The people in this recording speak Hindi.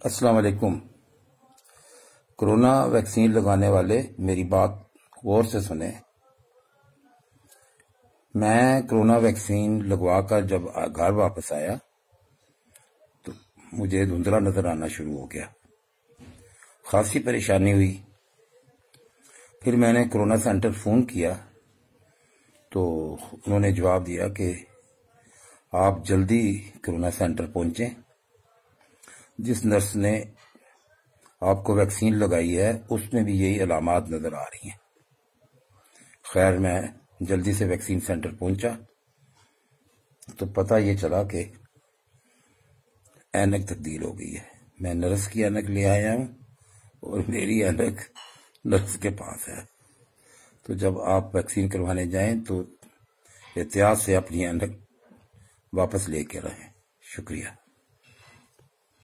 अस्सलाम वालेकुम कोरोना वैक्सीन लगाने वाले मेरी बात गौर से सुने। मैं कोरोना वैक्सीन लगवाकर जब घर वापस आया तो मुझे धुंधला नज़र आना शुरू हो गया। खासी परेशानी हुई। फिर मैंने कोरोना सेंटर फ़ोन किया तो उन्होंने जवाब दिया कि आप जल्दी कोरोना सेंटर पहुंचें। जिस नर्स ने आपको वैक्सीन लगाई है, उसमें भी यही अलामत नज़र आ रही हैं। खैर, मैं जल्दी से वैक्सीन सेंटर पहुँचा। तो पता ये चला कि एनक तब्दील हो गई है। मैं नर्स की एनक ले आया हूँ और मेरी एनक नर्स के पास है। तो जब आप वैक्सीन करवाने जाएँ तो एहतियात से अपनी एनक वापस लेके रहें। शुक्रिया।